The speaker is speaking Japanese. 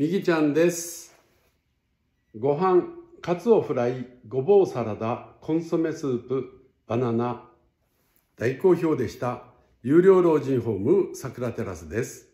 みぎちゃんです。ご飯、カツオフライ、ごぼうサラダ、コンソメスープ、バナナ、大好評でした。有料老人ホームさくらテラスです。